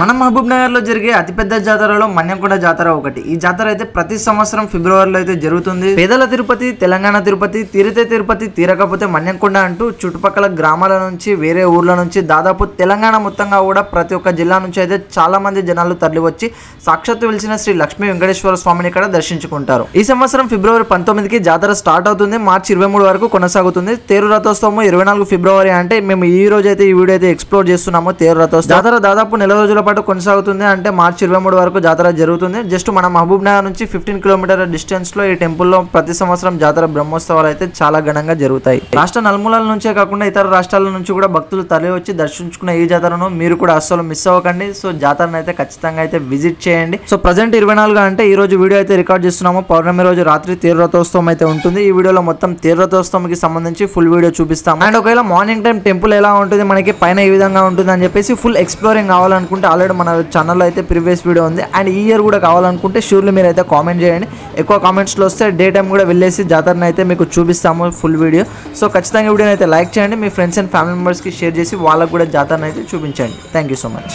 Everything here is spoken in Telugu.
మన మహబూబ్ నగర్లో జరిగే అతిపెద్ద జాతరలో మన్యంకొండ జాతర ఒకటి. ఈ జాతర అయితే ప్రతి సంవత్సరం ఫిబ్రవరిలో అయితే జరుగుతుంది. పేదల తిరుపతి తెలంగాణ తిరుపతి తీరితే తిరుపతి తీరకపోతే మన్యంకొండ అంటూ చుట్టుపక్కల గ్రామాల నుంచి వేరే ఊర్ల నుంచి దాదాపు తెలంగాణ మొత్తంగా కూడా ప్రతి ఒక్క జిల్లా నుంచి అయితే చాలా మంది జనాలు తరలివచ్చి సాక్షాత్తు వెలిసిన శ్రీ లక్ష్మీ వెంకటేశ్వర స్వామిని ఇక్కడ దర్శించుకుంటారు. ఈ సంవత్సరం ఫిబ్రవరి పంతొమ్మిదికి జాతర స్టార్ట్ అవుతుంది. మార్చి ఇరవై మూడు వరకు కొనసాగుతుంది. తేరు రథోత్సవం ఇరవై నాలుగు ఫిబ్రవరి అంటే మేము ఈ రోజు అయితే ఈ వీడియో అయితే ఎక్స్ప్లోర్ చేస్తున్నాము. తేరు రథోత్సవం జాతర దాదాపు నెల రోజుల పాటు కొనసాగుతుంది అంటే మార్చి ఇరవై మూడు వరకు జాతర జరుగుతుంది. జస్ట్ మన మహబూబ్ నగర్ నుంచి ఫిఫ్టీన్ కిలోమీటర్ డిస్టెన్స్లో ఈ టెంపుల్లో ప్రతి సంవత్సరం జాతర బ్రహ్మోత్సవాలు అయితే చాలా ఘనంగా జరుగుతాయి. రాష్ట్ర నలుమూలల నుంచే కాకుండా ఇతర రాష్ట్రాల నుంచి కూడా భక్తులు తరలి వచ్చి దర్శించుకున్న ఈ జాతరను మీరు కూడా అస్సలు మిస్ అవ్వకండి. సో జాతరను అయితే ఖచ్చితంగా అయితే విజిట్ చేయండి. సో ప్రజెంట్ ఇరవై నాలుగు అంటే ఈ రోజు వీడియో అయితే రికార్డ్ చేస్తున్నాము. పౌర్ణమి రోజు రాత్రి తీవ్రతోత్సవం అయితే ఉంటుంది. ఈ వీడియోలో మొత్తం తీవ్రతోత్సవంకి సంబంధించి ఫుల్ వీడియో చూపిస్తాము. అండ్ ఒకవేళ మార్నింగ్ టైం టెంపుల్ ఎలా ఉంటుంది? మనకి పైన ఈ విధంగా ఉంటుంది అని చెప్పేసి ఫుల్ ఎక్స్ప్లోరింగ్ కావాలనుకుంటే ఆల్రెడీ మన ఛానల్లో అయితే ప్రీవియస్ వీడియో ఉంది. అండ్ ఈ ఇయర్ కూడా కావాలనుకుంటే షూర్లీ మీరు అయితే కామెంట్ చేయండి. ఎక్కువ కామెంట్స్లో వస్తే డే టైం కూడా వెళ్ళేసి జాతరని అయితే మీకు చూపిస్తాము ఫుల్ వీడియో సో ఖచ్చితంగా వీడియోని అయితే లైక్ చేయండి. మీ ఫ్రెండ్స్ అండ్ ఫ్యామిలీ మెంబర్స్కి షేర్ చేసి వాళ్ళకు కూడా జాతరని అయితే చూపించండి. Thank you so much